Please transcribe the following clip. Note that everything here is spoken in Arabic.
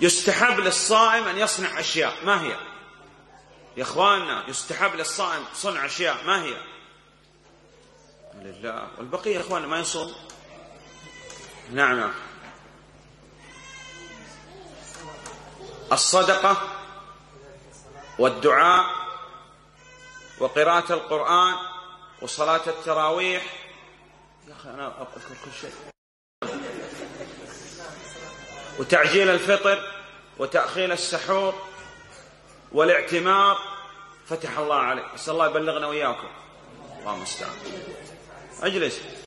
يستحب للصائم أن يصنع أشياء. ما هي؟ يا إخواننا يستحب للصائم صنع أشياء. ما هي؟ لله. والبقية يا إخواننا ما يصوم نعم. الصدقة والدعاء وقراءة القرآن وصلاة التراويح. يا أخي أنا أذكر كل شيء. وتعجيل الفطر وتأخير السحور والاعتمار فتح الله عليك. أسأل الله يبلغنا وإياكم. الله المستعان. أجلس.